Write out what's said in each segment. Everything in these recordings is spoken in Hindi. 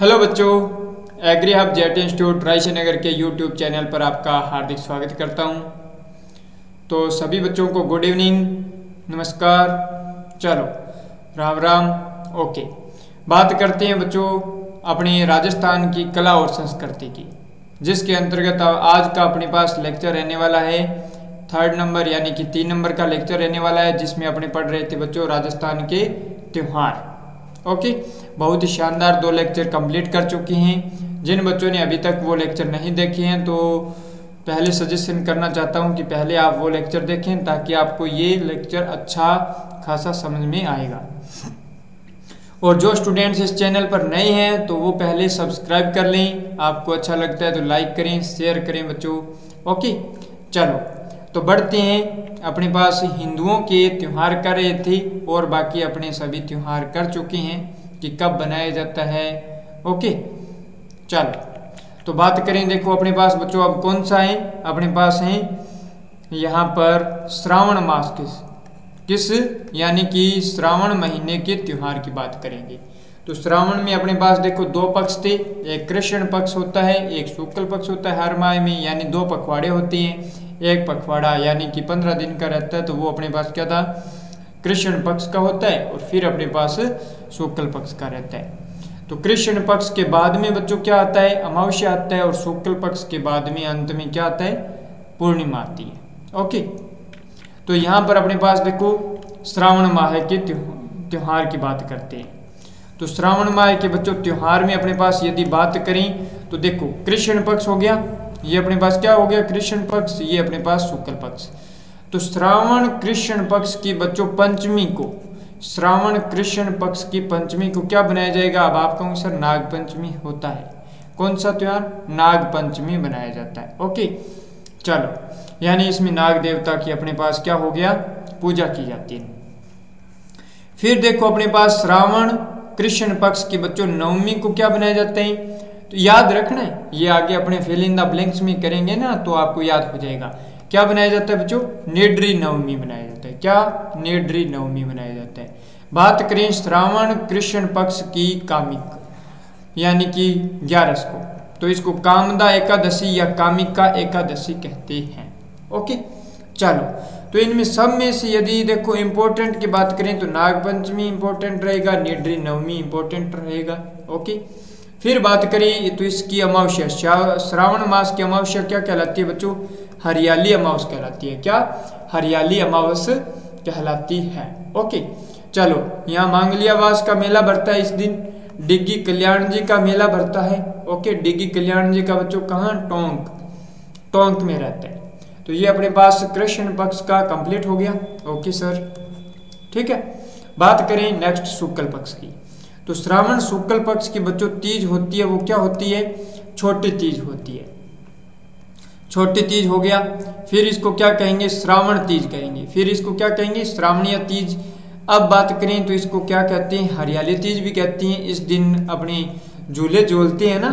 हेलो बच्चों agri hub jet institute Raisinghnagar के यूट्यूब चैनल पर आपका हार्दिक स्वागत करता हूँ। तो सभी बच्चों को गुड इवनिंग नमस्कार, चलो, राम राम ओके बात करते हैं बच्चों अपने राजस्थान की कला और संस्कृति की, जिसके अंतर्गत आज का अपने पास लेक्चर रहने वाला है। थर्ड नंबर यानी कि तीन नंबर का लेक्चर रहने वाला है, जिसमें अपने पढ़ रहे थे बच्चों राजस्थान के त्यौहार। ओके बहुत ही शानदार दो लेक्चर कंप्लीट कर चुके हैं। जिन बच्चों ने अभी तक वो लेक्चर नहीं देखे हैं तो पहले सजेशन करना चाहता हूँ कि पहले आप वो लेक्चर देखें ताकि आपको ये लेक्चर अच्छा खासा समझ में आएगा। और जो स्टूडेंट्स इस चैनल पर नए हैं तो वो पहले सब्सक्राइब कर लें। आपको अच्छा लगता है तो लाइक करें शेयर करें बच्चों। ओके चलो। तो बढ़ते हैं, अपने पास हिंदुओं के त्यौहार कर रहे थे और बाकी अपने सभी त्यौहार कर चुके हैं कि कब बनाया जाता है। ओके, चलो तो बात करें, देखो अपने पास बच्चों, अब कौन सा है? अपने पास है, यहाँ पर श्रावण मास किस किस, यानी कि श्रावण महीने के त्यौहार की बात करेंगे। तो श्रावण में अपने पास देखो दो पक्ष थे, एक कृष्ण पक्ष होता है, एक शुक्ल पक्ष होता है हर माह में, यानी दो पखवाड़े होते हैं। एक पखवाड़ा, यानी कि पंद्रह दिन का रहता है तो वो अपने पास क्या था? कृष्ण पक्ष का होता है और फिर अपने पास शुक्ल पक्ष का रहता है। तो कृष्ण पक्ष के बाद में बच्चों क्या आता है? अमावस्या आता है और शुक्ल पक्ष के बाद में, अंत में क्या आता है? पूर्णिमा आती है। ओके? तो यहाँ पर अपने पास देखो, श्रावण माह के त्योहार की बात करते हैं। तो श्रावण माह के बच्चों, त्योहार में अपने पास यदि बात करें तो देखो, कृष्ण पक्ष हो गया ये अपने पास क्या हो गया? कृष्ण पक्ष, ये अपने पास शुक्ल पक्ष। तो श्रावण कृष्ण पक्ष की बच्चों पंचमी को, श्रावण कृष्ण पक्ष की पंचमी को क्या बनाया जाएगा? अब आप कहूँ सर, नाग पंचमी होता है। कौन सा त्योहार? नाग पंचमी बनाया जाता है। ओके, चलो। यानी इसमें नाग देवता की अपने पास क्या हो गया? पूजा की जाती है। फिर देखो, अपने पास श्रावण कृष्ण पक्ष के बच्चों नवमी को क्या बनाया जाता है? तो याद रखना है, ये आगे अपने फिल इन द ब्लैंक्स में करेंगे ना तो आपको याद हो जाएगा। क्या बनाया जाता है बच्चों? नेड्री नवमी बनाया जाता है। क्या? नेड्री नवमी बनाया जाता है। बात करें श्रावण कृष्ण पक्ष की कामिक, यानी कि ग्यारस को। तो इसको कामदा एकादशी या कामिका एकादशी कहते हैं। ओके? चलो तो इनमें सब में से यदि देखो इंपॉर्टेंट की बात करें तो नागपंचमी इंपॉर्टेंट रहेगा, निड्री नवमी इंपॉर्टेंट रहेगा। ओके? फिर बात करें तो इसकी अमावस्या श्रावण मास की अमावस्या क्या कहलाती है बच्चों? हरियाली अमावस कहलाती है। क्या? हरियाली अमावस कहलाती है। ओके, चलो, यहाँ मांगलियावास का मेला भरता है इस दिन। डिग्गी कल्याण जी का मेला भरता है। ओके, डिग्गी कल्याण जी का बच्चों कहाँ? टोंक टोंक में रहता है। तो ये अपने पास कृष्ण पक्ष का कंप्लीट हो गया। ओके सर ठीक है, बात करें नेक्स्ट शुक्ल पक्ष की। तो श्रावण शुक्ल पक्ष की बच्चों, तीज होती है, वो क्या होती है? छोटी तीज होती है। छोटी तीज हो गया, फिर इसको क्या कहेंगे? श्रावण तीज कहेंगे। फिर इसको क्या कहेंगे? श्रावणीय तीज। अब बात करें तो इसको क्या कहते हैं? हरियाली तीज भी कहती हैं। इस दिन अपने झूले झूलते हैं ना?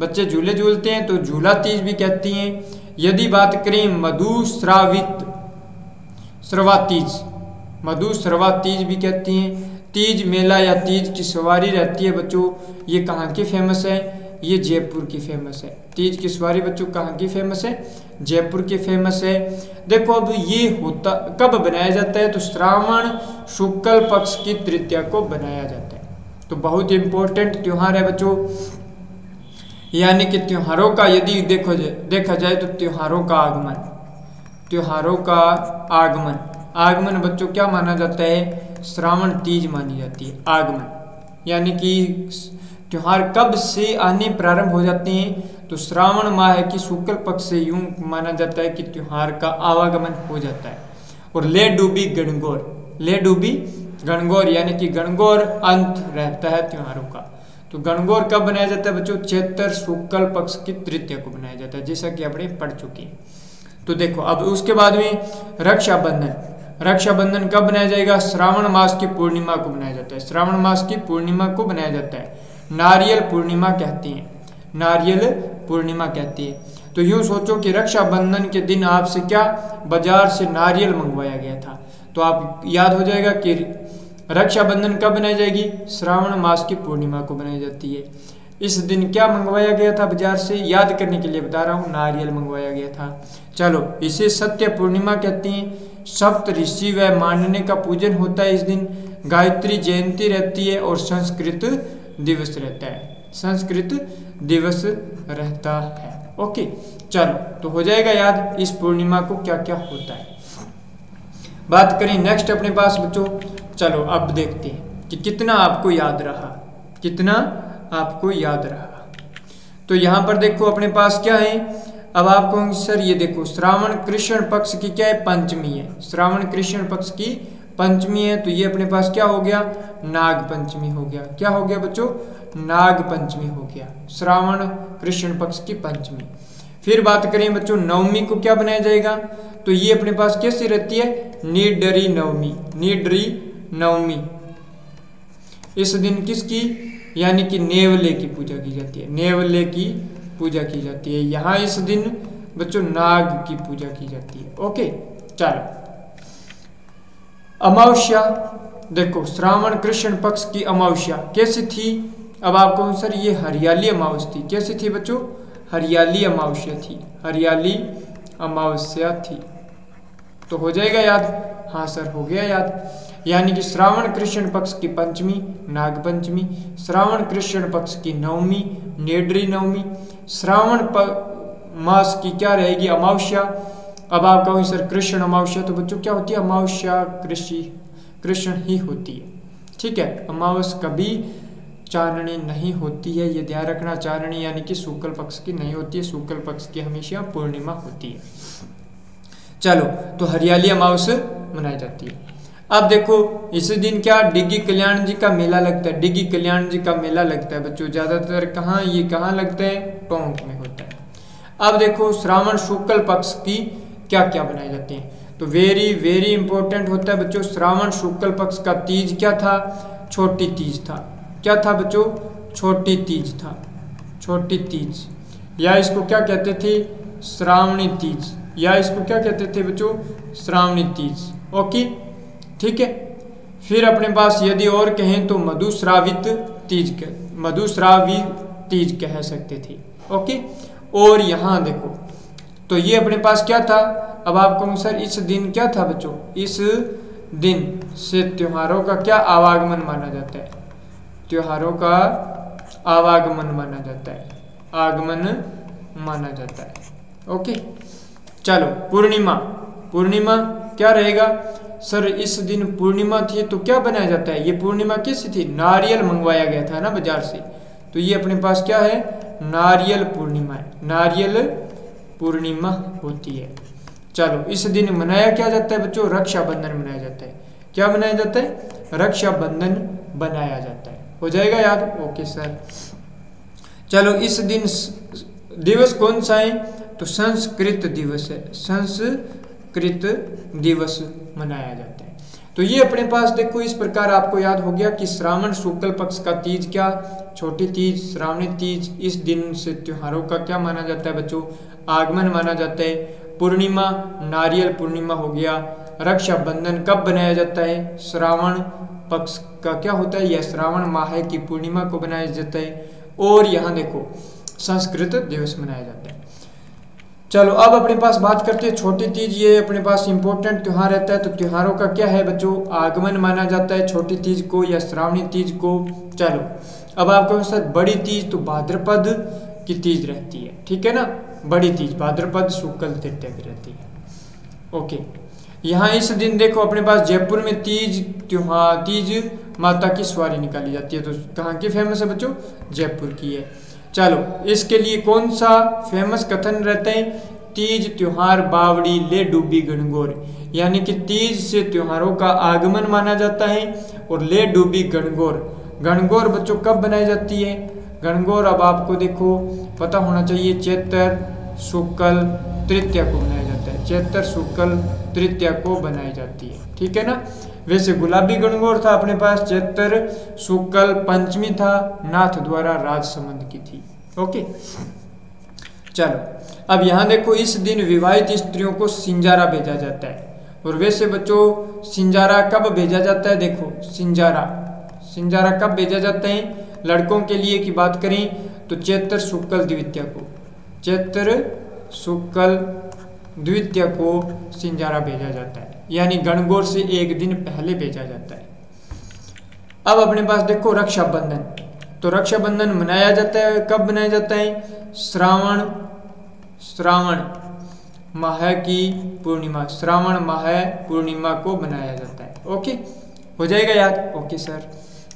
बच्चे झूले झूलते हैं तो झूला तीज भी कहती हैं। यदि बात करें मधु श्रावित श्रवा तीज। मधु श्रवा तीज भी कहती हैं। तीज मेला या तीज की सवारी रहती है, बच्चों, ये कहाँ की फ़ेमस है? ये जयपुर की फ़ेमस है। तीज की सवारी बच्चों, कहाँ की फ़ेमस है? जयपुर की फ़ेमस है। देखो, अब ये होता, कब बनाया जाता है? तो श्रावण शुक्ल पक्ष की तृतीया को बनाया जाता है। तो बहुत इंपॉर्टेंट त्यौहार है बच्चों। यानी कि त्योहारों का, यदि देखो देखा जाए तो त्योहारों का आगमन। त्योहारों का आगमन। आगमन बच्चों, क्या माना जाता है? श्रावण तीज मानी जाती है, आगमन। यानी कि त्योहार कब से आने प्रारंभ हो जाते हैं तो श्रावण माह की शुक्ल पक्ष से यूँ माना जाता है कि त्योहार का आवागमन हो जाता है। और ले डूबी गणगौर। ले डूबी गणगौर, यानी कि गणगौर अंत रहता है त्योहारों का। तो गणगौर कब बनाया जाता है बच्चों? चैत्र शुक्ल पक्ष की तृतीय को बनाया जाता है, जैसा कि अपने पढ़ चुके हैं। तो देखो, अब उसके बाद में रक्षाबंधन। रक्षाबंधन कब बनाया जाएगा? श्रावण मास की पूर्णिमा को बनाया जाता है। श्रावण मास की पूर्णिमा को बनाया जाता है। नारियल पूर्णिमा कहती है। नारियल पूर्णिमा कहती है। तो यूँ सोचो कि रक्षाबंधन के दिन आपसे क्या बाज़ार से नारियल मंगवाया गया था। तो आप याद हो जाएगा कि रक्षाबंधन कब बनाई जाएगी? श्रावण मास की पूर्णिमा को बनाई जाती है। इस दिन क्या मंगवाया गया था बाज़ार से? याद करने के लिए बता रहा हूँ, नारियल मंगवाया गया था। चलो, इसे सत्य पूर्णिमा कहती हैं। सप्त ऋषि व मानने का पूजन होता है इस दिन। गायत्री जयंती रहती है और संस्कृत दिवस रहता है। संस्कृत दिवस रहता है। ओके, चलो तो हो जाएगा याद। इस पूर्णिमा को क्या क्या होता है? बात करें नेक्स्ट अपने पास बच्चों। चलो, अब देखते हैं कि कितना आपको याद रहा। कितना आपको याद रहा। तो यहाँ पर देखो अपने पास क्या है? अब आपको सर ये देखो, श्रावण कृष्ण पक्ष की क्या है? पंचमी है। श्रावण कृष्ण पक्ष की पंचमी है तो ये अपने पास क्या हो गया? नाग पंचमी हो गया। क्या हो गया बच्चों? नाग पंचमी हो गया। श्रावण कृष्ण पक्ष की पंचमी। फिर बात करें बच्चों, नवमी को क्या बनाया जाएगा? तो ये अपने पास कैसी रहती है? नीडरी नवमी। नीडरी नवमी। इस दिन किसकी? यानी कि नेवले की पूजा की जाती है। नेवले की पूजा की जाती है। यहाँ इस दिन बच्चों नाग की पूजा की जाती है। ओके, चलो। अमावस्या, देखो, श्रावण कृष्ण पक्ष की अमावस्या कैसी थी? अब आपको सर ये हरियाली अमावस थी। कैसी थी बच्चों? हरियाली अमावस्या थी। हरियाली अमावस्या थी। तो हो जाएगा याद? हाँ सर, हो गया याद। यानी कि श्रावण कृष्ण पक्ष की पंचमी नाग पंचमी श्रावण कृष्ण पक्ष की नवमी, नेडरी नवमी, श्रावण मास की क्या रहेगी? अमावस्या। अब आप कहोगे सर, कृष्ण अमावस्या तो बच्चों, क्या होती है? अमावस्या कृषि, कृष्ण ही होती है। ठीक है, अमावस कभी चारणी नहीं होती है। ये ध्यान रखना, चारणी यानी कि शुक्ल पक्ष की नहीं होती है। शुक्ल पक्ष की हमेशा पूर्णिमा होती है। चलो तो हरियाली अमावस मनाई जाती है। अब देखो, इस दिन क्या डिग्गी कल्याण जी का मेला लगता है? डिग्गी कल्याण जी का मेला लगता है बच्चों, ज़्यादातर कहाँ ये कहाँ लगता है? टोंक में होता है। अब देखो, श्रावण शुक्ल पक्ष की क्या क्या बनाए जाते हैं? तो वेरी वेरी इंपॉर्टेंट होता है बच्चों, श्रावण शुक्ल पक्ष का तीज क्या था? छोटी तीज था। क्या था बच्चों? छोटी तीज था। छोटी तीज। या इसको क्या कहते थे? श्रावणी तीज। या इसको क्या कहते थे बच्चों? श्रावणी तीज। ओके? ठीक है? फिर अपने पास यदि और कहें तो मधुश्रावित तीज कह मधुश्रावी तीज कह सकते थे। ओके? और यहाँ देखो तो ये अपने पास क्या था? अब आपको सर इस दिन क्या था बच्चों? इस दिन से त्योहारों का क्या आवागमन माना जाता है? त्योहारों का आवागमन माना जाता है। आगमन माना जाता है। ओके? चलो, पूर्णिमा। पूर्णिमा क्या रहेगा? सर, इस दिन पूर्णिमा थी तो क्या बनाया जाता है? ये पूर्णिमा किस थी? नारियल मंगवाया गया था ना बाज़ार से। तो ये अपने पास क्या है? नारियल पूर्णिमा है। नारियल पूर्णिमा होती है। चलो, इस दिन मनाया क्या जाता है बच्चों? रक्षाबंधन मनाया जाता है। क्या मनाया जाता है? रक्षाबंधन बनाया जाता है। हो जाएगा याद? Okay, sir. चलो, इस दिन दिवस कौन सा है? तो संस्कृत दिवस है। संस्कृत दिवस। मनाया जाता है। तो ये अपने पास देखो, इस प्रकार आपको याद हो गया कि श्रावण शुक्ल पक्ष का तीज क्या? छोटी तीज, श्रावणी तीज, इस दिन से त्योहारों का क्या माना जाता है बच्चों? आगमन माना जाता है। पूर्णिमा, नारियल पूर्णिमा हो गया। रक्षाबंधन कब बनाया जाता है? श्रावण पक्ष का क्या होता है? यह श्रावण माह की पूर्णिमा को बनाया जाता है। और यहाँ देखो, संस्कृत दिवस मनाया जाता है। चलो, अब अपने पास बात करते हैं, छोटी तीज, ये अपने पास इंपॉर्टेंट त्यौहार रहता है तो त्योहारों का क्या है बच्चों? आगमन माना जाता है, छोटी तीज को या श्रावणी तीज को। चलो, अब आपको साथ बड़ी तीज तो भाद्रपद की तीज रहती है, ठीक है ना? बड़ी तीज, भाद्रपद, शुक्ल, तृतीय की रहती है। ओके, यहाँ इस दिन देखो, अपने पास जयपुर में तीज त्योहार, तीज माता की सवारी निकाली जाती है तो कहाँ की फ़ेमस है बच्चों? जयपुर की है। चलो, इसके लिए कौन सा फ़ेमस कथन रहते हैं? तीज त्योहार बावड़ी ले डूबी गणगौर। यानी कि तीज से त्योहारों का आगमन माना जाता है और ले डूबी गणगौर। गणगौर बच्चों, कब बनाई जाती है? गणगौर अब आपको देखो, पता होना चाहिए चैतर शुक्ल तृतीया को बनाया जाता है। चैतर शुक्ल तृतीया को बनाई जाती है। ठीक है ना? वैसे गुलाबी गणगौर था अपने पास, चैत्र शुक्ल पंचमी था, नाथ द्वारा राजसमंद की थी। ओके? चलो, अब यहाँ देखो, इस दिन विवाहित स्त्रियों को सिंजारा भेजा जाता है। और वैसे बच्चों, सिंजारा कब भेजा जाता है देखो, सिंजारा। सिंजारा कब भेजा जाता है? लड़कों के लिए की बात करें तो चैत्र शुक्ल द्वितीय को। चैत्र शुक्ल द्वितीय को सिंजारा भेजा जाता है। यानी गणगौर से एक दिन पहले भेजा जाता है। अब अपने पास देखो रक्षाबंधन। तो रक्षाबंधन मनाया जाता है, कब मनाया जाता है? श्रावण श्रावण माह की पूर्णिमा, श्रावण माह पूर्णिमा को मनाया जाता है। ओके? हो जाएगा याद? Okay sir.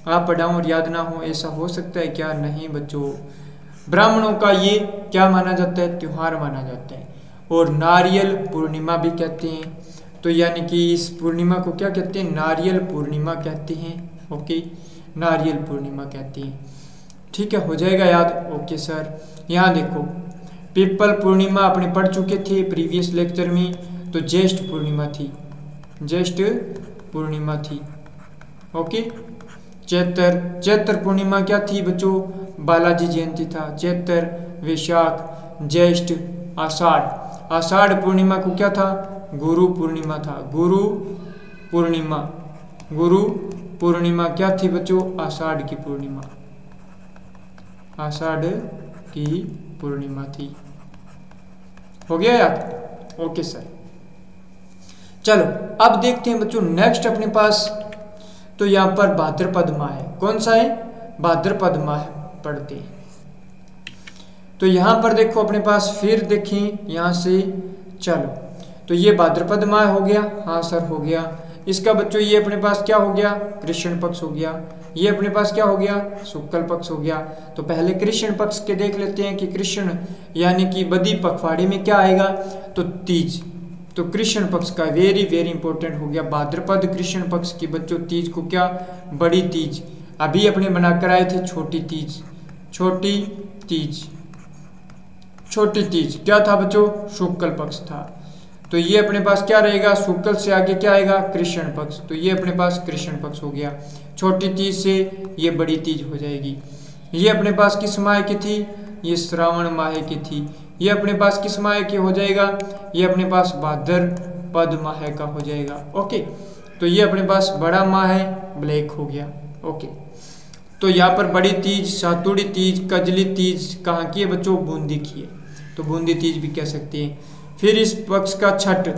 आप पढ़ाओ और याद ना हो, ऐसा हो सकता है क्या? नहीं बच्चों। ब्राह्मणों का ये क्या माना जाता है? त्योहार माना जाता है। और नारियल पूर्णिमा भी कहते हैं। तो यानी कि इस पूर्णिमा को क्या कहते हैं? नारियल पूर्णिमा कहते हैं। ओके? नारियल पूर्णिमा कहते हैं। ठीक है, हो जाएगा याद? Okay sir. यहाँ देखो, पीपल पूर्णिमा अपने पढ़ चुके थे प्रीवियस लेक्चर में तो ज्येष्ठ पूर्णिमा थी। ज्येष्ठ पूर्णिमा थी। ओके? चैत्र चैत्र पूर्णिमा क्या थी बच्चों? बालाजी जयंती था। चैत्र, वैशाख, ज्येष्ठ, आषाढ़। आषाढ़ पूर्णिमा को क्या था? गुरु पूर्णिमा था। गुरु पूर्णिमा। गुरु पूर्णिमा क्या थी बच्चों? आषाढ़ की पूर्णिमा। आषाढ़ की पूर्णिमा थी। हो गया याद? Okay sir. चलो, अब देखते हैं बच्चों नेक्स्ट अपने पास। तो यहाँ पर भाद्रपद माह है। कौन सा है? भाद्रपद माह पढ़ते हैं। तो यहाँ पर देखो अपने पास, फिर देखें यहाँ से। चलो। तो ये भाद्रपद माह हो गया। हाँ सर, हो गया। इसका बच्चों, ये अपने पास क्या हो गया? कृष्ण पक्ष हो गया। ये अपने पास क्या हो गया? शुक्ल पक्ष हो गया। तो पहले कृष्ण पक्ष के देख लेते हैं कि कृष्ण यानी कि बदी पखवाड़े में क्या आएगा? तो तीज। तो कृष्ण पक्ष का वेरी वेरी इंपॉर्टेंट हो गया। भाद्रपद कृष्ण पक्ष की बच्चों, तीज को क्या? बड़ी तीज। अभी अपने बनाकर आए थे छोटी तीज। छोटी तीज। छोटी तीज। क्या था बच्चों? शुक्ल पक्ष था। तो ये अपने पास क्या रहेगा? शुक्ल से आगे क्या आएगा? कृष्ण पक्ष। तो ये अपने पास कृष्ण पक्ष हो गया। छोटी तीज से ये बड़ी तीज हो जाएगी। ये अपने पास किस माह की थी? ये श्रावण माह की थी। ये अपने पास किस माह की हो जाएगा? ये अपने पास भादर पद माह का हो जाएगा। ओके। तो ये अपने पास बड़ा माह है, ब्लैक हो गया। ओके। तो यहाँ पर बड़ी तीज, सातुड़ी तीज, कजली तीज कहाँ की है बच्चों? बूंदी की है। तो बूंदी तीज भी कह सकते हैं। फिर इस पक्ष का छठ।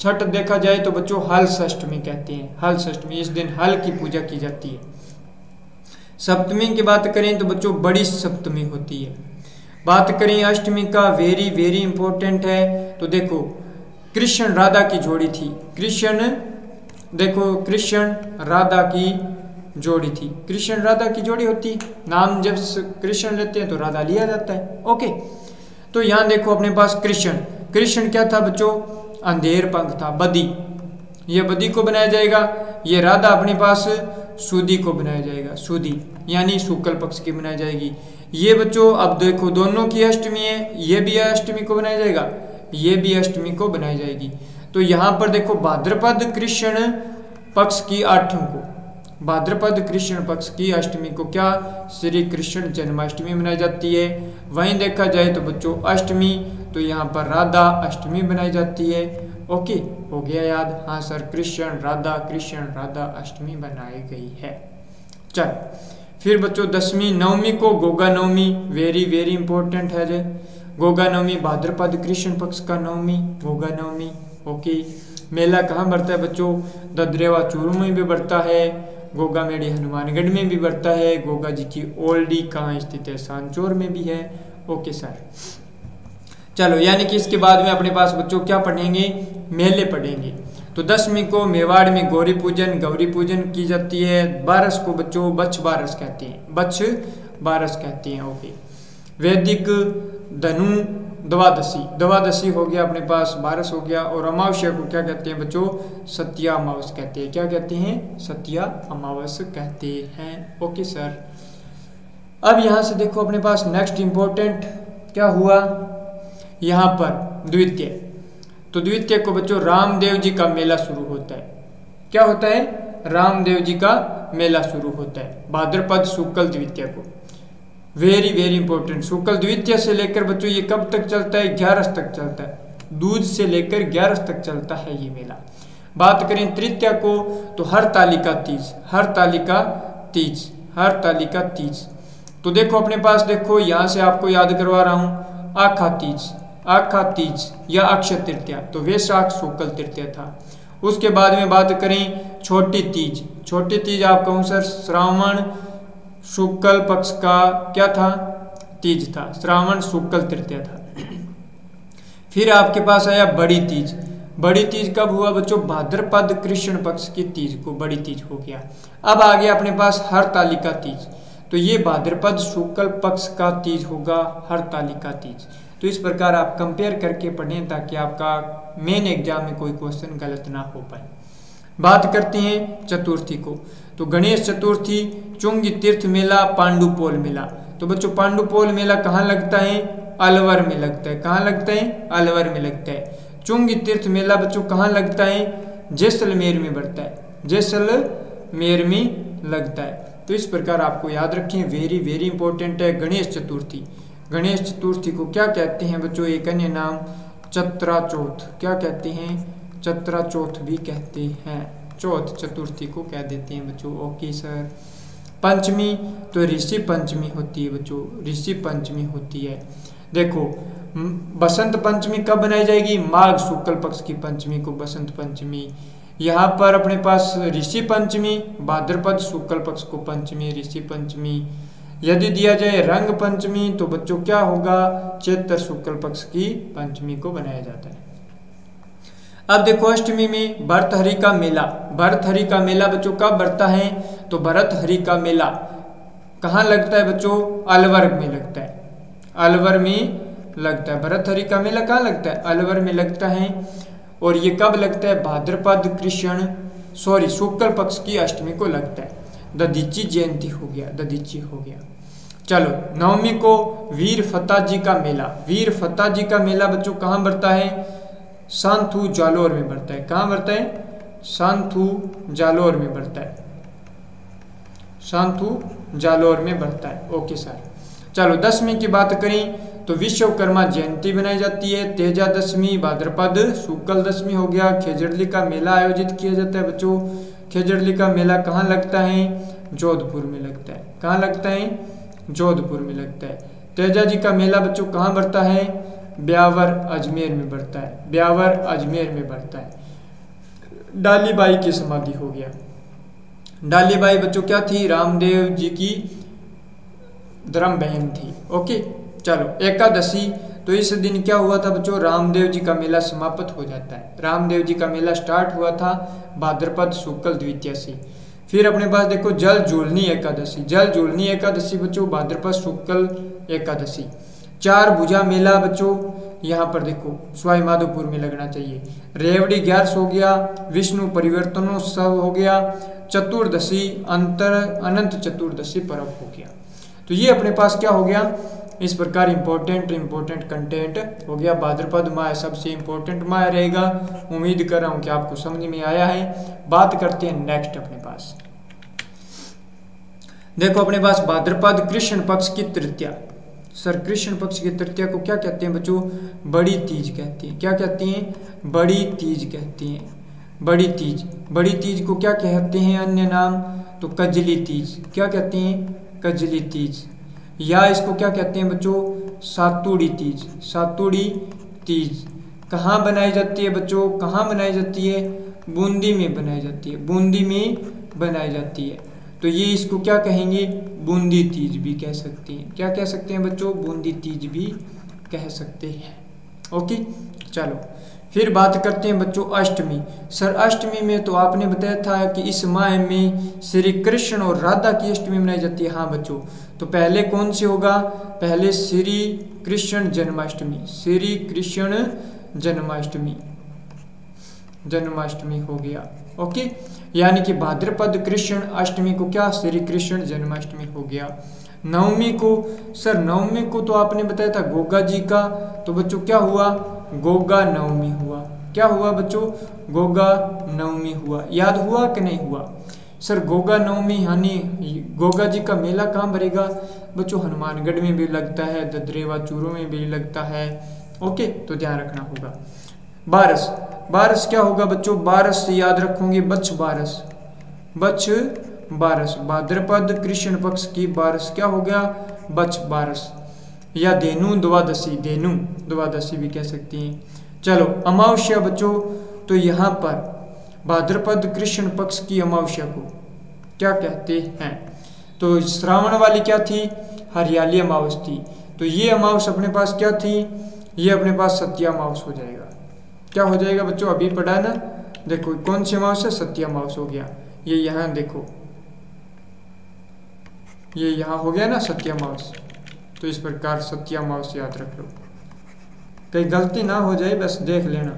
छठ देखा जाए तो बच्चों, हल षष्टमी कहते हैं। हल षष्टमी इस दिन हल की पूजा की जाती है। सप्तमी की बात करें तो बच्चों, बड़ी सप्तमी होती है। बात करें अष्टमी का वेरी वेरी इंपॉर्टेंट है। तो देखो, कृष्ण राधा की जोड़ी थी। कृष्ण, देखो, कृष्ण राधा की जोड़ी थी। कृष्ण राधा की जोड़ी होती, नाम जब कृष्ण लेते हैं तो राधा लिया जाता है। ओके तो यहाँ देखो अपने पास कृष्ण। कृष्ण क्या था बच्चों? अंधेर पंख था, बदी। ये बदी को बनाया जाएगा, ये राधा अपने पास, सूदी को बनाया जाएगा, सूदी, यानी शुक्ल पक्ष की बनाई जाएगी। ये बच्चों, अब देखो, दोनों की अष्टमी है, ये भी अष्टमी को बनाया जाएगा, ये भी अष्टमी को बनाई जाएगी। तो यहाँ पर देखो, भाद्रपद कृष्ण पक्ष की आठवीं को, भाद्रपद कृष्ण पक्ष की अष्टमी को क्या? श्री कृष्ण जन्माष्टमी मनाई जाती है। वहीं देखा जाए तो बच्चों, अष्टमी तो यहाँ पर राधा अष्टमी बनाई जाती है। ओके, हो गया याद। हाँ सर, कृष्ण, राधा कृष्ण, राधा अष्टमी बनाई गई है। चल, फिर बच्चों दसवीं, नवमी को Goga Navami very very important है जे। गोगा नवमी, भाद्रपद, कृष्ण पक्ष का नवमी, गोगा नवमी। ओके, मेला कहाँ बढ़ता है बच्चों? ददरेवा चूरू में भी बढ़ता है, गोगा मेड़ी हनुमानगढ़ में भी बढ़ता है, गोगा जी की ओल्डी कहाँ स्थित है? सांचोर में भी है। Okay sir. चलो, यानी कि इसके बाद में अपने पास बच्चों क्या पढ़ेंगे? मेले पढ़ेंगे। तो दसवीं को मेवाड़ में गौरी पूजन गौरी पूजन की जाती है। बारस को बच्चों बच्च बारस कहते हैं। बच्च बारस कहते हैं, ओके। वैदिक धनु द्वादशी। द्वादशी हो गया अपने पास, बारस हो गया। और अमावस्या को क्या कहते हैं बच्चों? सत्या अमावस कहते हैं। क्या कहते हैं? सत्या अमावस कहते हैं। Okay, sir. अब यहाँ से देखो अपने पास नेक्स्ट इंपॉर्टेंट क्या हुआ? यहाँ पर द्वितीय। तो द्वितीय को बच्चों, रामदेव जी का मेला शुरू होता है। क्या होता है? रामदेव जी का मेला शुरू होता है। भाद्रपद शुक्ल द्वितीय को। वेरी वेरी इंपॉर्टेंट शुक्ल द्वितीय से लेकर बच्चों, ये कब तक चलता है? ग्यारह तक चलता है। दूध से लेकर ग्यारह तक चलता है ये मेला। बात करें तृतीय को तो हर तालिका तीज, हर तालिका तीज, हर तालिका तीज। तो देखो अपने पास, देखो, यहाँ से आपको याद करवा रहा हूँ, आखा तीज। आखा तीज या अक्षय तृतीया तो वैशाख शुक्ल तृतीया था। उसके बाद में बात करें छोटी तीज। छोटी तीज आप कहूँ, सर, श्रावण शुक्ल पक्ष का क्या था? तीज था। श्रावण शुक्ल तृतीय था। फिर आपके पास आया बड़ी तीज। बड़ी तीज कब हुआ बच्चों? भाद्रपद कृष्ण पक्ष की तीज को बड़ी तीज हो गया। अब आ गया अपने पास हर तालिका तीज। तो ये भाद्रपद शुक्ल पक्ष का तीज होगा हर तालिका तीज। तो इस प्रकार आप कंपेयर करके पढ़ें ताकि आपका मेन एग्ज़ाम में कोई क्वेश्चन गलत ना हो पाए। बात करते हैं चतुर्थी को। तो गणेश चतुर्थी, चुंगी तीर्थ मेला, पांडुपोल मेला। तो बच्चों, पांडुपोल मेला कहाँ लगता है? अलवर में लगता है। कहाँ लगता है? अलवर में लगता है। चुंगी तीर्थ मेला बच्चों कहाँ लगता है? जैसलमेर में बढ़ता है। जैसलमेर में लगता है। तो इस प्रकार आपको याद रखें वेरी वेरी इंपॉर्टेंट है गणेश चतुर्थी। गणेश चतुर्थी को क्या कहते हैं? बच्चों, एक अन्य नाम चत्रा चौथ क्या कहते हैं? चत्रा चौथ भी कहते हैं। चौथ चतुर्थी को कह देते हैं बच्चों। Okay, sir. पंचमी तो ऋषि पंचमी होती है बच्चों। ऋषि पंचमी होती है। देखो बसंत पंचमी कब बनाई जाएगी? माघ शुक्ल पक्ष की पंचमी को बसंत पंचमी। यहाँ पर अपने पास ऋषि पंचमी, भाद्रपद शुक्ल पक्ष को पंचमी, ऋषि पंचमी। यदि दिया जाए रंग पंचमी तो बच्चों क्या होगा? चैत्र शुक्ल पक्ष की पंचमी को बनाया जाता है। अब देखो अष्टमी में भरतहरि का मेला। भरतहरि का मेला बच्चों कब बढ़ता है? तो भरतहरि का मेला। कहाँ लगता है बच्चों? अलवर में लगता है। अलवर में लगता है। भरतहरि का मेला कहाँ लगता है? अलवर में लगता है। और ये कब लगता है? भाद्रपद कृष्ण सॉरी शुक्ल पक्ष की अष्टमी को लगता है। ददीची जयंती हो गया ददीची हो गया। चलो, नवमी को वीर फतेह जी का मेला। वीर फतेह जी का मेला बच्चों कहाँ बढ़ता है? सांथू जालोर में बढ़ता है। कहाँ बढ़ता है? सांथू जालोर में बढ़ता है। सांथू जालोर में बढ़ता है। Okay sir. चलो, दसवीं की बात करें तो विश्वकर्मा जयंती बनाई जाती है। तेजा दशमी भाद्रपद, शुक्ल दशमी हो गया। खेजड़ली का मेला आयोजित किया जाता है बच्चों। खेजड़ली का मेला कहाँ लगता है? जोधपुर में लगता है। कहाँ लगता है? जोधपुर में लगता है। तेजा जी का मेला बच्चों कहाँ बढ़ता है? ब्यावर अजमेर में बढ़ता है। ब्यावर अजमेर में बढ़ता है। डालीबाई की समाधि हो गया। डालीबाई बच्चों क्या थी? रामदेव जी की धर्म बहन थी। ओके, चलो। एकादशी तो इस दिन क्या हुआ था बच्चों? रामदेव जी का मेला समाप्त हो जाता है। रामदेव जी का मेला स्टार्ट हुआ था भाद्रपद शुक्ल द्वितीय से। फिर अपने पास देखो, जल जोलनी एकादशी। जल जोलनी एकादशी बच्चों, भाद्रपद शुक्ल एकादशी। चार भुजा मेला बच्चों, यहाँ पर देखो, स्वाई माधोपुर में लगना चाहिए। रेवड़ी ग्यारस हो गया, विष्णु परिवर्तनोत्सव हो गया, चतुर्दशी अंतर, अनंत चतुर्दशी पर्व हो गया। तो ये अपने पास क्या हो गया? इस प्रकार इंपॉर्टेंट इंपॉर्टेंट कंटेंट हो गया। भाद्रपद माह सबसे इंपॉर्टेंट माह रहेगा। उम्मीद कर रहा हूँ कि आपको समझ में आया है। बात करते हैं नेक्स्ट अपने पास। देखो अपने पास भाद्रपद कृष्ण पक्ष की तृतीया। सर, कृष्ण पक्ष की तृतीया को क्या कहते हैं बच्चों? बड़ी तीज कहते हैं। क्या कहते हैं? बड़ी तीज कहते हैं। बड़ी तीज। बड़ी तीज को क्या कहते हैं? अन्य नाम तो कजली तीज। क्या कहते हैं? कजली तीज। या इसको क्या कहते हैं बच्चों? सातुड़ी तीज। सातुड़ी तीज। कहाँ बनाई जाती है बच्चों? कहाँ बनाई जाती है? बूंदी में बनाई जाती है। बूंदी में बनाई जाती है। तो ये इसको क्या कहेंगे? बूंदी तीज भी कह सकते हैं। क्या कह सकते हैं बच्चों? बूंदी तीज भी कह सकते हैं। ओके? चलो। फिर बात करते हैं बच्चों अष्टमी। सर, अष्टमी में तो आपने बताया था कि इस माह में श्री कृष्ण और राधा की अष्टमी मनाई जाती है। हाँ बच्चों। तो पहले कौन सी होगा? पहले श्री कृष्ण जन्माष्टमी, श्री कृष्ण जन्माष्टमी। जन्माष्टमी हो गया। ओके? यानी कि भाद्रपद कृष्ण अष्टमी को क्या? श्री कृष्ण जन्माष्टमी हो गया। नवमी को, सर नवमी को तो आपने बताया था गोगा जी का। तो बच्चों क्या हुआ? गोगा नवमी हुआ। क्या हुआ बच्चों? गोगा नवमी हुआ। याद हुआ कि नहीं हुआ? सर, गोगा नवमी यानी गोगा जी का मेला कहाँ भरेगा? बच्चों, हनुमानगढ़ में भी लगता है, ददरेवा चूरों में भी लगता है। ओके तो ध्यान रखना होगा। बारस बारस क्या होगा बच्चों? बारस से याद रखोगे, बच्छ बारस। बच्छ बारस। भाद्रपद कृष्ण पक्ष की बारस क्या हो गया? बच बारस। या धेनु द्वादशी धेनु द्वादशी भी कह सकती हैं। चलो, अमावस्या बच्चों तो यहाँ पर भाद्रपद कृष्ण पक्ष की अमावस्या को। क्या कहते हैं? तो श्रावण वाली क्या थी? हरियाली अमावस थी। तो ये अमावस अपने पास क्या थी? ये अपने पास सत्या अमावस हो जाएगा। क्या हो जाएगा बच्चों? अभी पढ़ा ना? देखो, कौन सी अमावस है? सत्या अमावस हो गया। ये यहाँ देखो। ये यहाँ हो गया ना सत्या अमावस तो इस प्रकार सत्या अमावस याद रख लो। कहीं गलती ना हो जाए, बस देख लेना।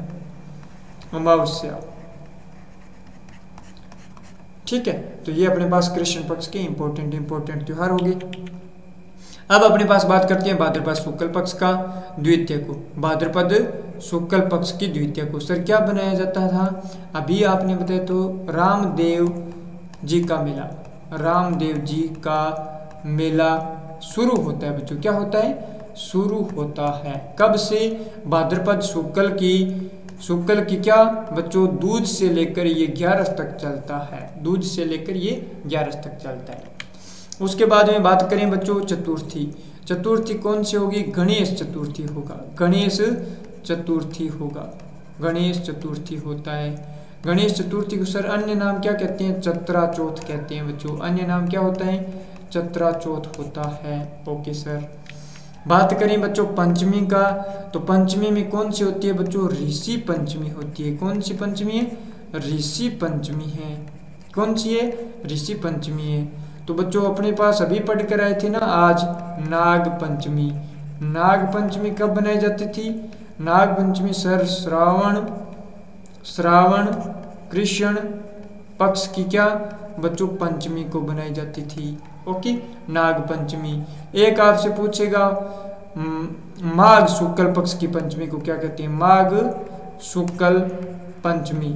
अमावस्या। ठीक है? तो ये अपने पास कृष्ण पक्ष के इंपॉर्टेंट इंपॉर्टेंट त्योहार हो गए अब अपने पास बात करते हैं भाद्रपद शुक्ल पक्ष का द्वितीय को। भाद्रपद शुक्ल पक्ष की द्वितीय को सर क्या बनाया जाता था? अभी आपने बताया तो रामदेव जी का मेला। रामदेव जी का मेला शुरू होता है। बच्चों, क्या होता है? शुरू होता है। कब से? भाद्रपद शुक्ल की शुक्ल की क्या बच्चों, दूध से लेकर ये ग्यारह तक चलता है। दूध से लेकर ये ग्यारह तक चलता है। उसके बाद में बात करें बच्चों, चतुर्थी। चतुर्थी कौन सी होगी? गणेश चतुर्थी होगा। गणेश चतुर्थी होगा। गणेश चतुर्थी होता है। गणेश चतुर्थी को सर अन्य नाम क्या कहते हैं? चतरा चौथ कहते हैं बच्चों। अन्य नाम क्या होता है? चतरा चौथ होता है। Okay sir. बात करें बच्चों पंचमी का तो पंचमी में कौन सी होती है बच्चों? ऋषि पंचमी होती है। कौन सी पंचमी है? ऋषि पंचमी है। कौन सी है? ऋषि पंचमी है। तो बच्चों अपने पास अभी पढ़ कर आए थे ना, आज नाग पंचमी। नाग पंचमी कब बनाई जाती थी? नाग पंचमी सर श्रावण श्रावण, कृष्ण, पक्ष की क्या? बच्चों पंचमी को बनाई जाती थी। ओके नाग पंचमी एक आपसे पूछेगा माघ शुक्ल पक्ष की पंचमी को क्या कहते हैं? माघ शुक्ल पंचमी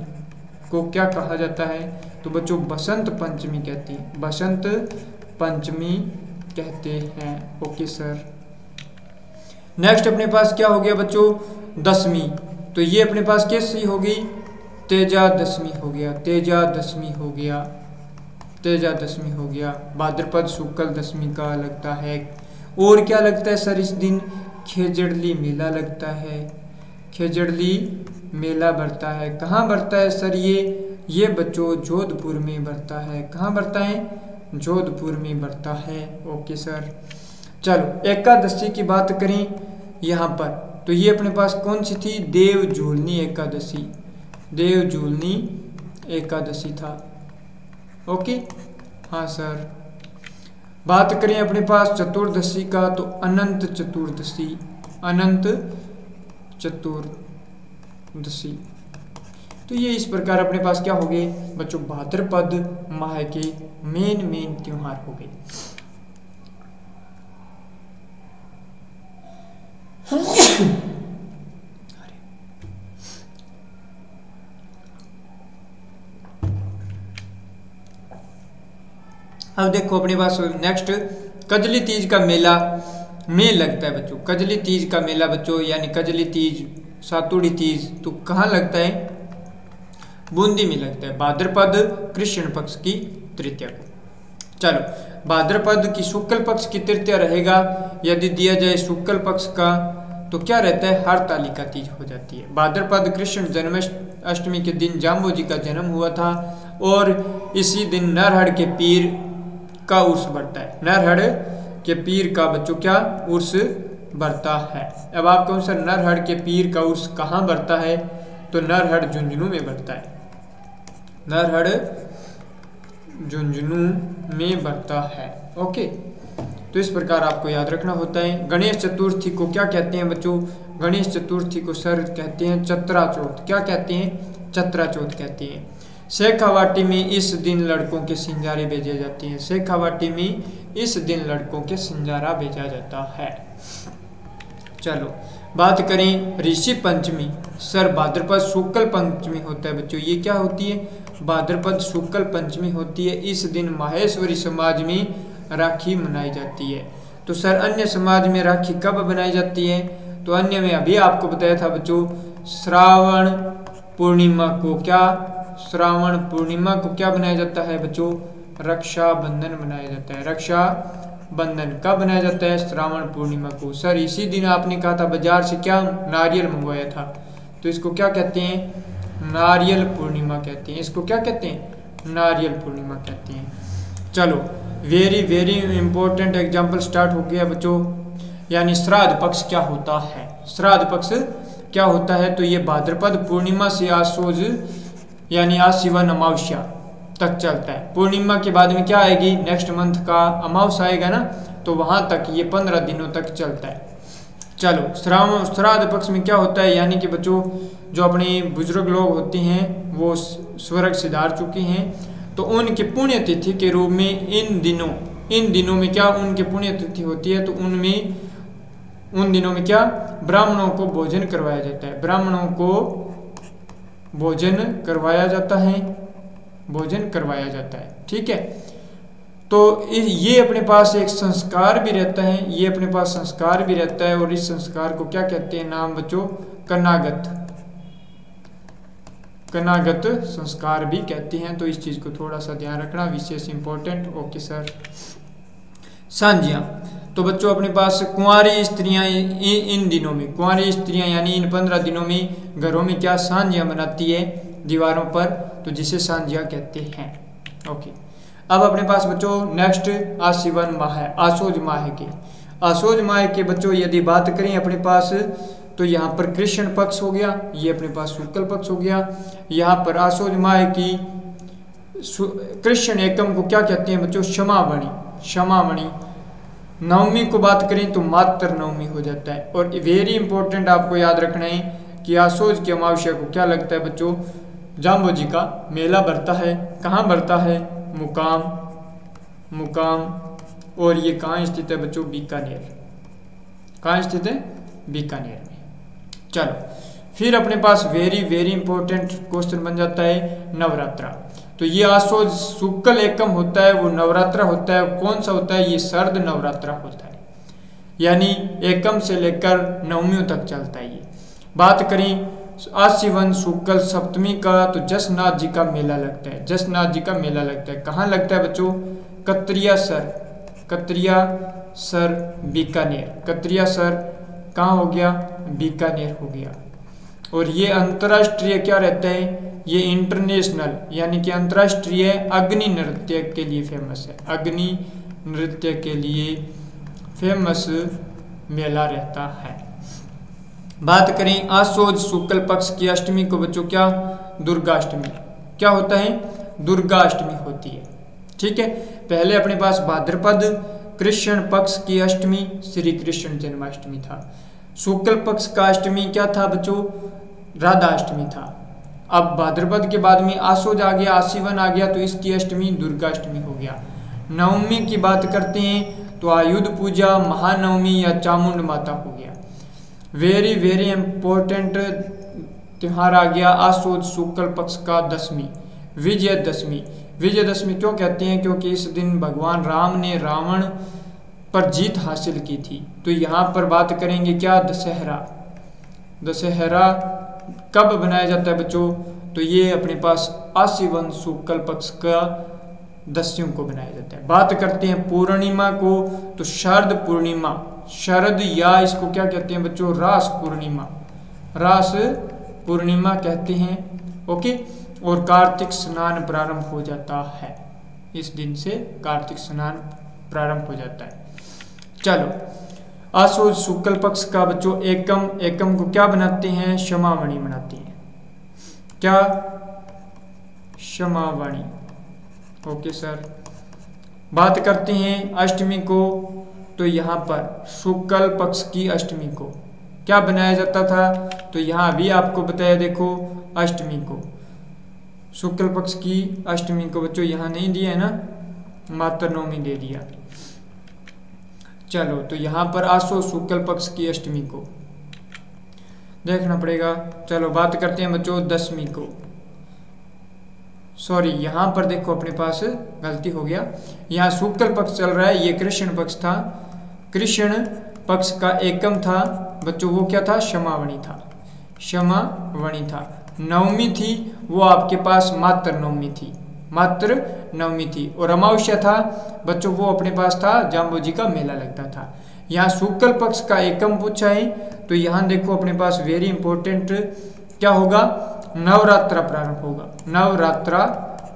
को क्या कहा जाता है? तो बच्चों, बसंत पंचमी कहती है। बसंत पंचमी कहते हैं। Okay, sir. नेक्स्ट अपने पास क्या हो गया बच्चों? दसवीं। तो ये अपने पास कैसी होगी तेजा दसवीं हो गया तेजा दसवीं हो गया। तेजा दसवीं हो गया। भाद्रपद शुक्ल दशमी का लगता है। और क्या लगता है सर इस दिन? खेजड़ली मेला लगता है। खेजड़ली मेला बढ़ता है। कहाँ बढ़ता है सर ये? ये बच्चों जोधपुर में बढ़ता है। कहाँ बढ़ता है? जोधपुर में बढ़ता है। Okay sir. चलो, एकादशी की बात करें यहाँ पर। तो ये अपने पास कौन सी थी? देव झूलनी एकादशी। देव झूलनी एकादशी था। ओके? हाँ सर। बात करें अपने पास चतुर्दशी का तो अनंत चतुर्दशी अनंत चतुर्दशी। तो ये इस प्रकार अपने पास क्या हो गए? बच्चों भाद्रपद माह के मेन मेन त्योहार हो गए। अब देखो अपने पास नेक्स्ट कजली तीज का मेला में लगता है बच्चों। कजली तीज का मेला बच्चों, यानी कजली तीज, सातुड़ी तीज तो कहाँ लगता है? बूंदी में लगता है। भाद्रपद कृष्ण पक्ष की तृतीया को। चलो, भाद्रपद की शुक्ल पक्ष की तृतीया रहेगा। यदि दिया जाए शुक्ल पक्ष का तो क्या रहता है? हर तालिका तीज हो जाती है। भाद्रपद कृष्ण जन्म अष्टमी के दिन जाम्बो जी का जन्म हुआ था और इसी दिन नरहड़ के पीर का उर्स बढ़ता है। नरहड़ के पीर का बच्चों, क्या उर्स बढ़ता है? अब आप कौन सा नरहड़ के पीर का उर्स कहाँ बढ़ता है? तो नरहड़ झुंझुनू में बढ़ता है। नरहड़ झुंझुनू में बढ़ता है। ओके। तो इस प्रकार आपको याद रखना होता है। गणेश चतुर्थी को क्या कहते हैं बच्चों? गणेश चतुर्थी को सर कहते हैं चतरा चौथ क्या कहते हैं? चतरा चौथ कहते हैं। शेखावाटी में इस दिन लड़कों के सिंजारे भेजे जाते हैं। शेखावाटी में इस दिन लड़कों के सिंजारा भेजा जाता है। चलो, बात करें ऋषि पंचमी। सर भाद्रपद शुक्ल पंचमी होता है बच्चों, ये क्या होती है? भाद्रपद शुक्ल पंचमी होती है। इस दिन माहेश्वरी समाज में राखी मनाई जाती है। तो सर, अन्य समाज में राखी कब बनाई जाती है? तो अन्य में अभी आपको बताया था बच्चों, श्रावण पूर्णिमा को। क्या? श्रावण पूर्णिमा को क्या बनाया जाता है बच्चों? रक्षाबंधन मनाया जाता है। रक्षा बंधन कब बनाया जाता है? श्रावण पूर्णिमा को। सर, इसी दिन आपने कहा था बाज़ार से क्या नारियल मंगवाया था। तो इसको क्या कहते हैं? नारियल पूर्णिमा कहते हैं। इसको क्या कहते हैं? नारियल पूर्णिमा कहते हैं। चलो very very important example start हो गया बच्चों। यानी श्राद्ध पक्ष क्या होता है? श्राद्ध पक्ष क्या होता है? तो ये भाद्रपद पूर्णिमा से आसोज यानी आशिवन अमावस्या तक चलता है। पूर्णिमा के बाद में क्या आएगी? नेक्स्ट मंथ का अमावस आएगा ना? तो वहाँ तक ये पंद्रह दिनों तक चलता है। चलो श्रावण श्राद्ध पक्ष में क्या होता है? यानी कि बच्चों, जो अपने बुज़ुर्ग लोग होते हैं, वो स्वर्ग सिधार चुके हैं। तो उनके पुण्य तिथि के रूप में इन दिनों इन दिनों में क्या उनके पुण्य तिथि होती है? तो उनमें, उन दिनों में क्या? ब्राह्मणों को भोजन करवाया जाता है। ब्राह्मणों को भोजन करवाया जाता है, भोजन करवाया जाता है, ठीक है? तो ये अपने पास एक संस्कार भी रहता है, ये अपने पास संस्कार भी रहता है, और इस संस्कार को क्या कहते हैं नाम बच्चों? कनागत। कनागत संस्कार भी कहते हैं तो इस चीज़ को थोड़ा सा ध्यान रखना, विशेष इंपॉर्टेंट ओके सर सांझिया। तो बच्चों, अपने पास कुंवारी स्त्रियाँ इन दिनों में, कुंवारी स्त्रियाँ यानी इन पंद्रह दिनों में घरों में क्या सांझिया बनाती है? दीवारों पर तो जिसे सांझिया कहते हैं। ओके। अब अपने पास बच्चों नेक्स्ट आशीवन माह है, आसोज माह के। आसोज माह के बच्चों, यदि बात करें अपने पास तो यहाँ पर कृष्ण पक्ष हो गया, ये अपने पास शुक्ल पक्ष हो गया। यहाँ पर आसोज माह की कृष्ण एकम को क्या कहते हैं बच्चों? क्षमावणी क्षमावणी। नवमी को बात करें तो मात्र नवमी हो जाता है। और वेरी इंपॉर्टेंट आपको याद रखना है कि आसोज की अमावस्या को क्या लगता है बच्चों? जाम्बो जी का मेला भरता है। कहाँ भरता है? मुकाम मुकाम। और ये कहाँ स्थित है बच्चों? बीकानेर। कहाँ स्थित है? बीकानेर में। चलो, फिर अपने पास वेरी वेरी इंपॉर्टेंट क्वेश्चन बन जाता है नवरात्रा। तो ये आसो शुक्ल एकम होता है, वो नवरात्र होता है, कौन सा होता है? ये सर्द नवरात्र होता है। यानी एकम से लेकर नवमियों तक चलता है ये। बात करें, आशीवन शुक्ल सप्तमी का तो जसनाथ जी का मेला लगता है। जसनाथ जी का मेला लगता है। कहाँ लगता है बच्चों? Katriya sir, Katriya sir Bikaner. Katriya sir कहाँ हो गया? बीकानेर हो गया। और ये अंतर्राष्ट्रीय क्या रहता है? ये इंटरनेशनल यानी कि अंतर्राष्ट्रीय अग्नि नृत्य के लिए फ़ेमस है। अग्नि नृत्य के लिए फ़ेमस मेला रहता है। बात करें आसोज शुक्ल पक्ष की अष्टमी को, बच्चों, क्या? दुर्गाष्टमी। क्या होता है? दुर्गाष्टमी होती है। ठीक है? पहले अपने पास भाद्रपद, कृष्ण पक्ष की अष्टमी, श्री कृष्ण जन्माष्टमी था। शुक्ल पक्ष का अष्टमी क्या था, बच्चों? राधा अष्टमी था। अब भाद्रपद के बाद में आसोज आ गया आशीवन आ गया तो इसकी अष्टमी दुर्गाष्टमी हो गया। नवमी की बात करते हैं तो आयुध पूजा, महानवमी या चामुंड माता हो गया। वेरी वेरी इंपॉर्टेंट त्योहार आ गया, आसोद शुक्ल पक्ष का दसवीं, विजयदशमी। विजयदशमी क्यों कहते हैं? क्योंकि इस दिन भगवान राम ने रावण पर जीत हासिल की थी। तो यहाँ पर बात करेंगे क्या? दशहरा। दशहरा कब बनाया जाता है बच्चों? तो ये अपने पास आशीवन शुक्ल पक्ष का दस्यों को बनाया जाता है। बात करते हैं पूर्णिमा को तो शरद पूर्णिमा। शरद या इसको क्या कहते हैं बच्चों? रास पूर्णिमा। रास पूर्णिमा कहते हैं, ओके? और कार्तिक स्नान प्रारंभ हो जाता है। इस दिन से कार्तिक स्नान प्रारंभ हो जाता है। चलो आसोज शुक्ल पक्ष का बच्चों एकम एकम को क्या बनाते हैं? क्षमावणी बनाते हैं। क्या? Kshamavani okay, sir. बात करते हैं अष्टमी को तो यहाँ पर शुक्ल पक्ष की अष्टमी को। क्या बनाया जाता था? तो यहाँ भी आपको बताया, देखो, अष्टमी को। शुक्ल पक्ष की अष्टमी को बच्चों यहाँ नहीं दिया है ना? मात्र नौमी दे दिया। चलो तो यहाँ पर आसो शुक्ल पक्ष की अष्टमी को। देखना पड़ेगा। चलो, बात करते हैं बच्चों दसवीं को। सॉरी यहाँ पर देखो अपने पास, गलती हो गया। यहाँ शुक्ल पक्ष चल रहा है, ये कृष्ण पक्ष था। कृष्ण पक्ष का एकम था। बच्चों, वो क्या था? क्षमावणी था। क्षमावणी था। नवमी थी, वो आपके पास मात्र नवमी थी। मात्र नवमी थी। और अमावस्या था, बच्चों, वो अपने पास था जाम्बो जी का मेला लगता था। यहाँ शुक्ल पक्ष का एकम पूछा है तो यहाँ देखो अपने पास वेरी इंपॉर्टेंट क्या होगा? नवरात्रा प्रारंभ होगा। नवरात्रा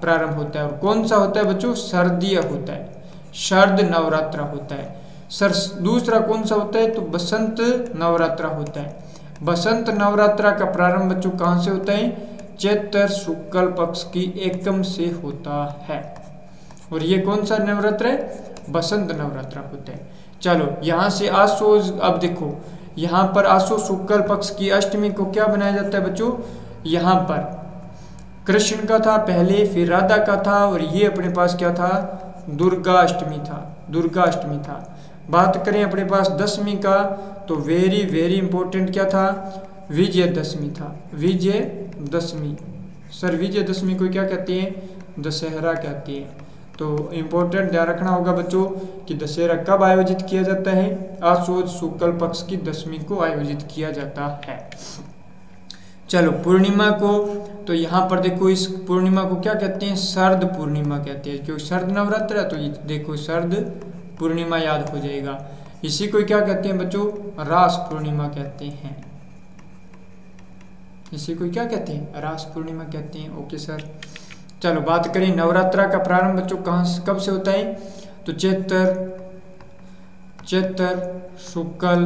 प्रारंभ होता है। और कौन सा होता है बच्चों? सर्दिया होता है। शरद नवरात्रा होता है। सर, दूसरा कौन सा होता है? तो बसंत नवरात्रा होता है। बसंत नवरात्रा का प्रारंभ बच्चों कहाँ से होता है? चैत्र शुक्ल पक्ष की एकम से होता है। और ये कौन सा नवरात्र है? बसंत नवरात्रा होता है। चलो, यहाँ से आसो, अब देखो, यहाँ पर आसो शुक्ल पक्ष की अष्टमी को क्या बनाया जाता है बच्चों? यहाँ पर कृष्ण का था पहले, फिर राधा का था, और ये अपने पास क्या था? दुर्गा अष्टमी था, दुर्गा अष्टमी था। बात करें अपने पास दसवीं का तो वेरी वेरी इंपॉर्टेंट क्या था? विजयदशमी था। विजय दशमी सर विजयदशमी को क्या कहते हैं? दशहरा कहते हैं। तो इम्पोर्टेंट ध्यान रखना होगा बच्चों कि दशहरा कब आयोजित किया जाता है? आसोज शुक्ल पक्ष की दशमी को आयोजित किया जाता है। चलो, पूर्णिमा को तो यहाँ पर देखो इस पूर्णिमा को क्या कहते हैं? सर्द पूर्णिमा कहते हैं। क्योंकि सर्द नवरात्र है तो देखो सर्द पूर्णिमा याद हो जाएगा। इसी को क्या कहते हैं बच्चों? रास पूर्णिमा कहते हैं। इसी को क्या कहते हैं? रास पूर्णिमा कहते हैं। Okay sir. चलो, बात करें नवरात्रा का प्रारंभ। बच्चों, कहाँ कब से होता है? तो चैत्र चैत्र, शुक्ल,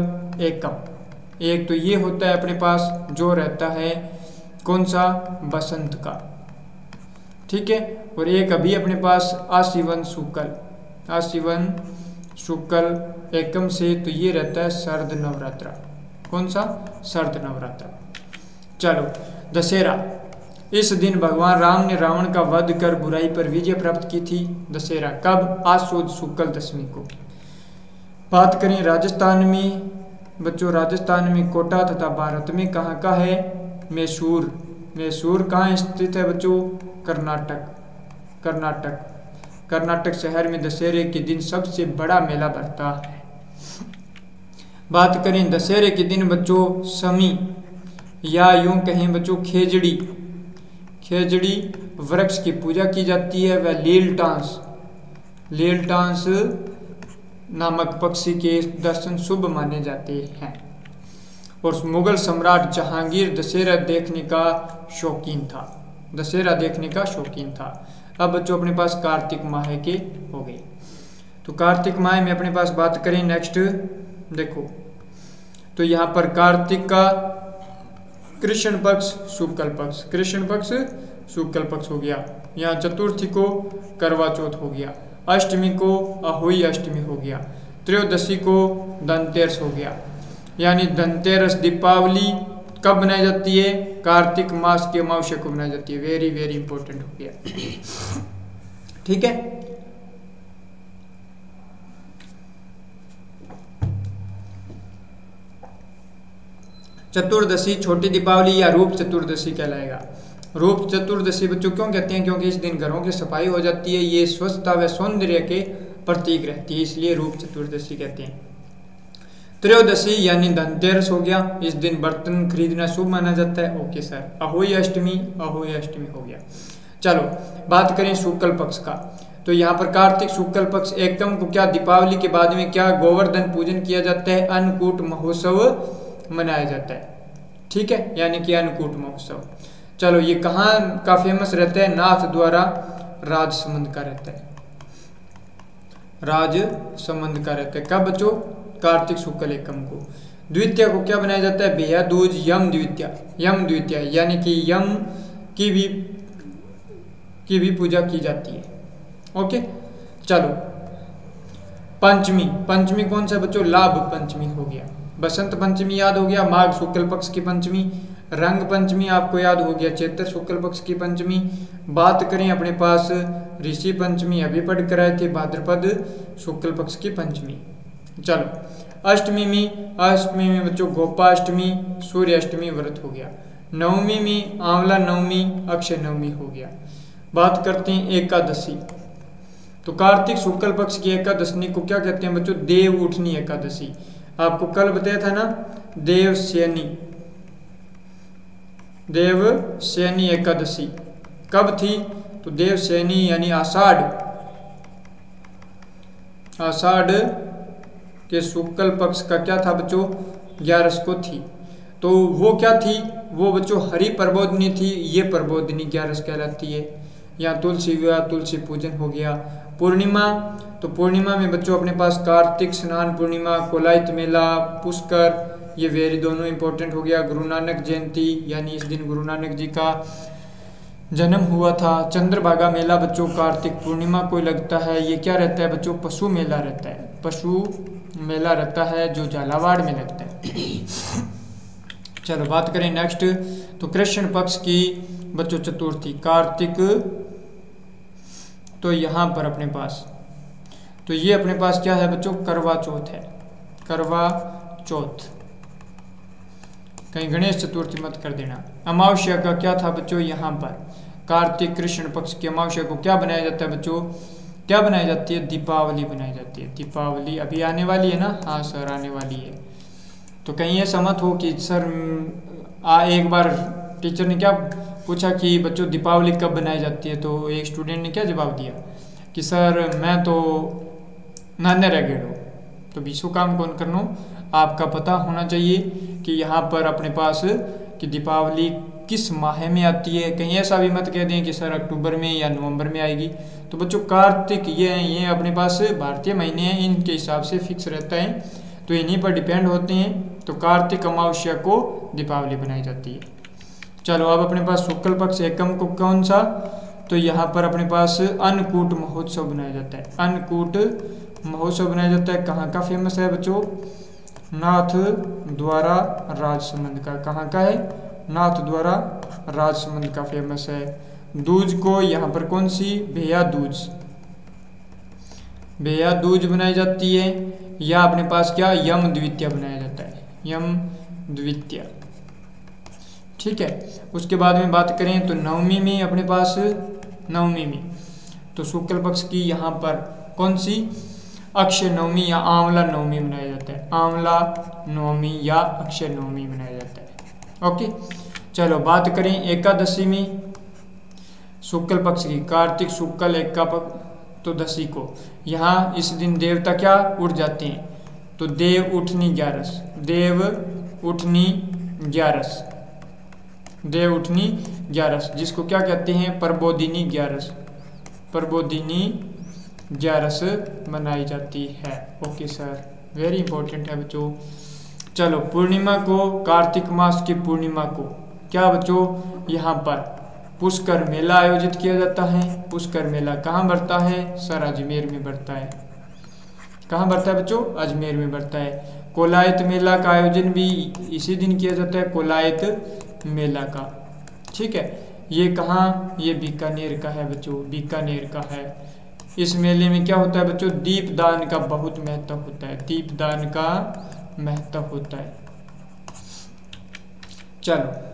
एकम। एक तो ये होता है अपने पास, जो रहता है कौन सा? बसंत का। ठीक है? और एक अभी अपने पास, आशीवन शुक्ल। आशीवन शुक्ल, एकम से तो ये रहता है सर्द नवरात्रा। कौन सा? सर्द नवरात्रा। चलो, दशहरा। इस दिन भगवान राम ने रावण का वध कर बुराई पर विजय प्राप्त की थी। दशहरा कब? आसोद शुक्ल दशमी को। बात करें राजस्थान में। बच्चों, राजस्थान में कोटा तथा भारत में कहाँ का है? मैसूर। मैसूर कहाँ स्थित है बच्चों? कर्नाटक। कर्नाटक। कर्नाटक शहर में दशहरे के दिन सबसे बड़ा मेला भरता है। बात करें दशहरे के दिन बच्चों समी या यूँ कहें बच्चों, खेजड़ी। खेजड़ी वृक्ष की पूजा की जाती है, वह लील टांस। लील टांस नामक पक्षी के दर्शन शुभ माने जाते हैं। और मुगल सम्राट जहांगीर दशहरा देखने का शौकीन था। दशहरा देखने का शौकीन था। अब बच्चों, अपने पास कार्तिक माह के हो गए। तो कार्तिक माह में अपने पास बात करें नेक्स्ट। देखो तो यहाँ पर कार्तिक का कृष्ण पक्ष, शुक्ल पक्ष। कृष्ण पक्ष, शुक्ल पक्ष हो गया। यहाँ चतुर्थी को करवा चौथ हो गया। अष्टमी को अहोई अष्टमी हो गया। त्रयोदशी को धनतेरस हो गया। यानी धनतेरस दीपावली कब बनाई जाती है? कार्तिक मास के अमावस्या को बनाई जाती है। वेरी वेरी इंपॉर्टेंट हो गया। ठीक है? चतुर्दशी, छोटी दीपावली या रूप चतुर्दशी कहलाएगा। रूप चतुर्दशी बच्चों क्यों कहते हैं? क्योंकि इस दिन घरों की सफ़ाई हो जाती है, ये स्वच्छता व सौंदर्य के प्रतीक रहती है, इसलिए रूप चतुर्दशी कहते हैं। त्रयोदशी यानी धनतेरस हो गया। इस दिन बर्तन खरीदना शुभ माना जाता है। ओके सर, अहोई अष्टमी अहोई अष्टमी हो गया। चलो, बात करें शुक्ल पक्ष का। तो यहाँ पर कार्तिक शुक्ल पक्ष एकम को क्या दीपावली के बाद में क्या गोवर्धन पूजन किया जाता है? अन्नकूट महोत्सव मनाया जाता है। ठीक है? यानी कि अन्नकूट महोत्सव। चलो, ये कहाँ का फ़ेमस रहता है? नाथ द्वारा राज संबंध का रहता है। राज संबंध का रहता है। कब बच्चों? कार्तिक शुक्ल एकम को। द्वितीय को क्या बनाया जाता है बेया दूज यम द्वितीय। यम द्वितीय, यानी कि यम की भी की भी पूजा की जाती है। ओके? चलो, पंचमी। पंचमी कौन सा बच्चों? लाभ पंचमी हो गया। बसंत पंचमी याद हो गया, माघ शुक्ल पक्ष की पंचमी, रंग पंचमी आपको याद हो गया, चैत्र शुक्ल पक्ष की पंचमी। बात करें अपने पास, ऋषि पंचमी अभी पढ़ कर आए थे, भाद्रपद शुक्ल पक्ष की पंचमी। चलो, अष्टमी में अष्टमी में बच्चों, गोपाष्टमी सूर्य अष्टमी व्रत हो गया। नवमी में, आंवला नवमी, अक्षय नवमी हो गया। बात करते हैं एकादशी। तो कार्तिक शुक्ल पक्ष की एकादशी को क्या कहते हैं बच्चों? देव उठनी एकादशी। आपको कल बताया था ना, देव सैनी। देव सैनी एकादशी। कब थी? तो देव सैनी यानी आषाढ़। आषाढ़ के शुक्ल पक्ष का क्या था बच्चों? ग्यारस को थी। तो वो क्या थी? वो बच्चों हरि प्रबोधनी थी। ये प्रबोधनी ग्यारस कहलाती है। या तुलसी विवाह तुलसी पूजन हो गया। पूर्णिमा तो पूर्णिमा में बच्चों अपने पास कार्तिक, स्नान, पूर्णिमा, कोलायत मेला, पुष्कर, ये वेरी दोनों इंपॉर्टेंट हो गया। गुरु नानक जयंती, यानी इस दिन गुरु नानक जी का जन्म हुआ था। चंद्रभागा मेला बच्चों, कार्तिक पूर्णिमा को लगता है। ये क्या रहता है बच्चों? पशु मेला रहता है। पशु मेला रहता है जो झालावाड़ में लगता है। चलो बात करें नेक्स्ट तो कृष्ण पक्ष की बच्चों चतुर्थी, कार्तिक तो यहाँ पर अपने पास। तो ये अपने पास क्या है बच्चों? करवा चौथ है। करवा चौथ। कहीं गणेश चतुर्थी मत कर देना। अमावस्या का क्या था बच्चों? यहाँ पर। कार्तिक कृष्ण पक्ष की अमावस्या को क्या बनाया जाता है बच्चों? क्या बनाई जाती है? दीपावली बनाई जाती है। दीपावली अभी आने वाली है ना? हाँ सर, आने वाली है। तो कहीं ऐसा मत हो कि सर, आ, एक बार टीचर ने क्या पूछा कि बच्चों, दीपावली कब बनाई जाती है? तो एक स्टूडेंट ने क्या जवाब दिया कि, सर, मैं तो नाने रह गए तो बीसों काम कौन करना आपका पता होना चाहिए कि यहाँ पर अपने पास कि दीपावली किस माह में आती है। कहीं ऐसा भी मत कह दें कि सर, अक्टूबर में या नवंबर में आएगी। तो बच्चों, कार्तिक ये हैं, ये अपने पास भारतीय महीने हैं, इनके हिसाब से फिक्स रहता है। तो इन्हीं पर डिपेंड होते हैं। तो कार्तिक अमावस्या को दीपावली बनाई जाती है। चलो अब अपने पास शुक्ल पक्ष, एकम को, कौन सा? तो यहाँ पर अपने पास अन्नकूट महोत्सव बनाया जाता है। अन्नकूट महोत्सव बनाया जाता है। कहाँ का फ़ेमस है बच्चों? नाथ द्वारा राजसमंद का। कहाँ का है? नाथ द्वारा राजसमंद का फ़ेमस है। दूज को यहाँ पर कौन सी? भैया दूज। भैया दूज बनाई जाती है। या अपने पास क्या? यम द्वितीय बनाया जाता है। यम द्वितीय। ठीक है? उसके बाद में बात करें तो नवमी में अपने पास, नवमी में। तो शुक्ल पक्ष की यहाँ पर कौन सी? अक्षय नवमी या आंवला नवमी मनाया जाता है। आंवला नवमी या अक्षय नवमी मनाया जाता है। ओके? चलो, बात करें एकादशी में। शुक्ल पक्ष की कार्तिक शुक्ल एका तो दशी को। यहाँ इस दिन देवता क्या उठ जाते हैं? तो देव उठनी ग्यारस। देव उठनी ग्यारस। देव उठनी ग्यारस, जिसको क्या कहते हैं? प्रबोधिनी ग्यारस। प्रबोधिनी ग्यारस मनाई जाती है। ओके सर वेरी इंपॉर्टेंट है बच्चों। चलो, पूर्णिमा को, कार्तिक मास की पूर्णिमा को। क्या बच्चों? यहाँ पर पुष्कर मेला आयोजित किया जाता है। पुष्कर मेला कहाँ बढ़ता है? सर, अजमेर में बढ़ता है। कहाँ बढ़ता है बच्चों? अजमेर में बढ़ता है। कोलायत मेला का आयोजन भी इसी दिन किया जाता है। कोलायत मेला का। ठीक है? ये कहाँ? ये बीकानेर का है बच्चों, बीकानेर का है। इस मेले में क्या होता है बच्चों? दीप दान का बहुत महत्व होता है। दीप दान का महत्व होता है। चलो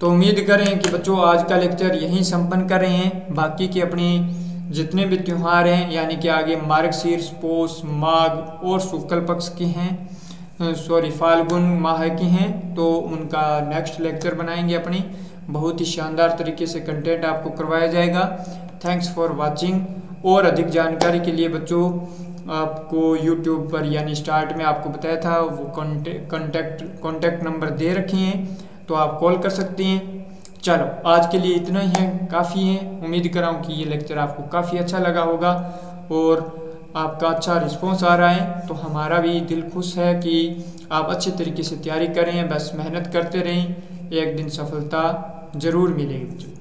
तो उम्मीद करें कि बच्चों आज का लेक्चर यहीं संपन्न कर रहे हैं। बाकी के अपने जितने भी त्यौहार हैं, यानी कि आगे मार्गशीर्ष, पोष, माघ और शुक्ल पक्ष के हैं सॉरी फाल्गुन माह की हैं तो उनका नेक्स्ट लेक्चर बनाएँगे अपनी। बहुत ही शानदार तरीके से कंटेंट आपको करवाया जाएगा। थैंक्स फॉर वाचिंग और अधिक जानकारी के लिए बच्चों, आपको यूट्यूब पर यानी स्टार्ट में आपको बताया था, वो कॉन्टेक्ट कॉन्टेक्ट नंबर दे रखे हैं तो आप कॉल कर सकते हैं। चलो, आज के लिए इतना ही है, काफ़ी है। उम्मीद कराऊँ कि ये लेक्चर आपको काफ़ी अच्छा लगा होगा। और आपका अच्छा रिस्पॉन्स आ रहा है तो हमारा भी दिल खुश है कि आप अच्छे तरीके से तैयारी करें, बस मेहनत करते रहें। एक दिन सफलता ज़रूर मिलेगी